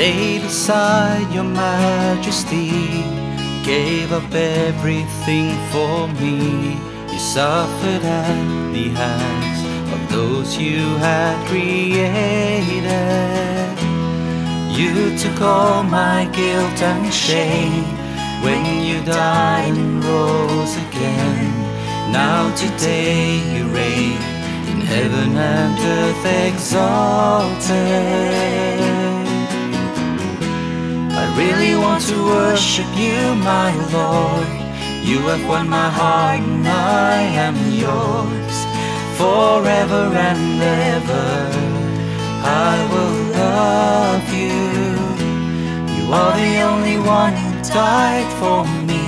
lay beside your majesty gave up everything for me. You suffered at the hands of those you had created. You took all my guilt and shame when you died and rose again. Now today you reign in heaven and earth exalted. To worship you, my Lord. You have won my heart and I am yours forever and ever. I will love you. You are the only one who died for me,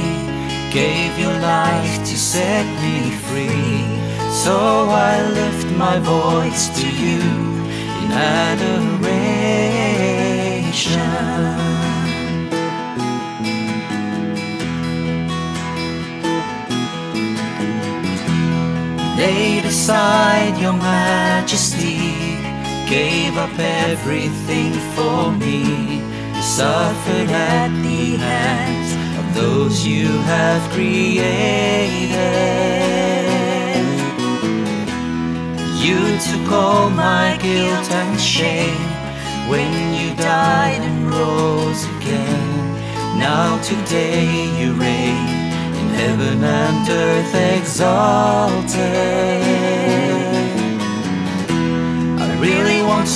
gave your life to set me free. So I lift my voice to you laid aside your majesty, gave up everything for me. You suffered at the hands of those you have created. You took all my guilt and shame when you died and rose again. Now today you reign in heaven and earth exalted.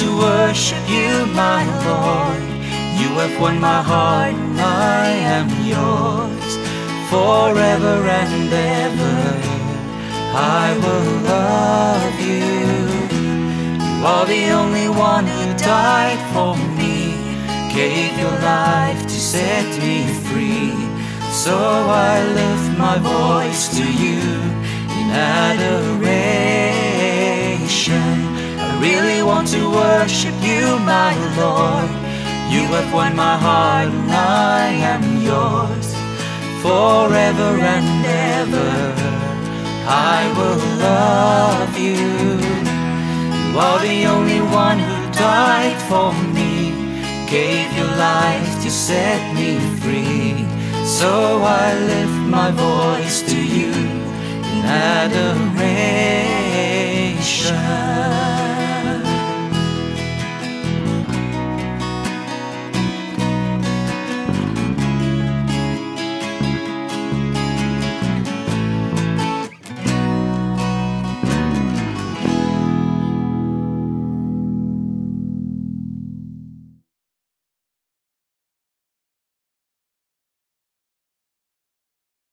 To worship you, my Lord. You have won my heart, and I am yours forever and ever. I will love you. You are the only one who died for me, gave your life to set me free. So I lift my voice to you in adoration. I really want to worship you, my Lord. You have won my heart and I am yours forever and ever. I will love you. You are the only one who died for me, gave your life to set me free. So I lift my voice to you in adoration.